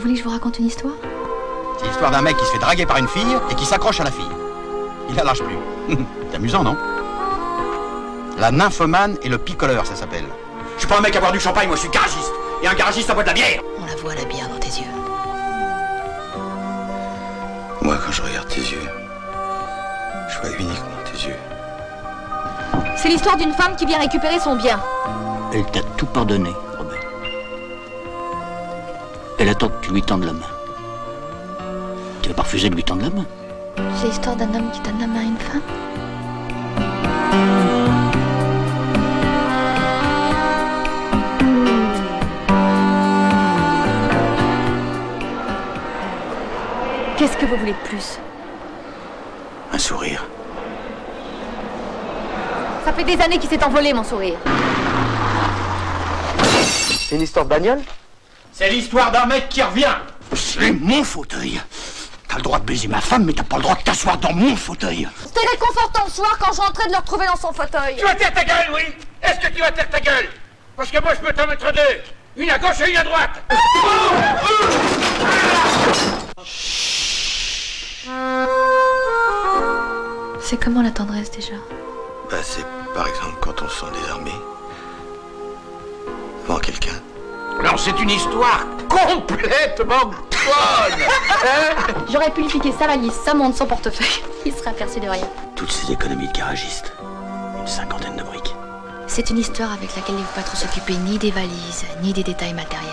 Vous voulez que je vous raconte une histoire C'est l'histoire d'un mec qui se fait draguer par une fille et qui s'accroche à la fille. Il la lâche plus. C'est amusant, non La nymphomane et le picoleur, ça s'appelle. Je suis pas un mec à boire du champagne, moi je suis garagiste. Et un garagiste, ça boit de la bière. On la voit la bière dans tes yeux. Moi, quand je regarde tes yeux, je vois uniquement tes yeux. C'est l'histoire d'une femme qui vient récupérer son bien. Elle t'a tout pardonné. Elle attend que tu lui tendes la main. Tu vas pas refuser de lui tendre la main. C'est l'histoire d'un homme qui donne la main à une femme Qu'est-ce que vous voulez de plus? Un sourire. Ça fait des années qu'il s'est envolé, mon sourire. C'est une histoire de bagnole? C'est l'histoire d'un mec qui revient. C'est mon fauteuil. T'as le droit de baiser ma femme, mais t'as pas le droit de t'asseoir dans mon fauteuil. C'était réconfortant le soir quand je rentrais de le retrouver dans son fauteuil. Tu vas taire ta gueule, oui Est-ce que tu vas taire ta gueule? Parce que moi, je peux t'en mettre deux. Une à gauche et une à droite. C'est comment la tendresse déjà? Bah, c'est par exemple quand on se sent désarmé. Devant quelqu'un. Alors c'est une histoire complètement conne hein J'aurais pu lui piquer sa valise, sa montre, son portefeuille. Il serait aperçu de rien. Toutes ces économies de garagistes, une cinquantaine de briques. C'est une histoire avec laquelle il ne faut pas trop s'occuper ni des valises, ni des détails matériels.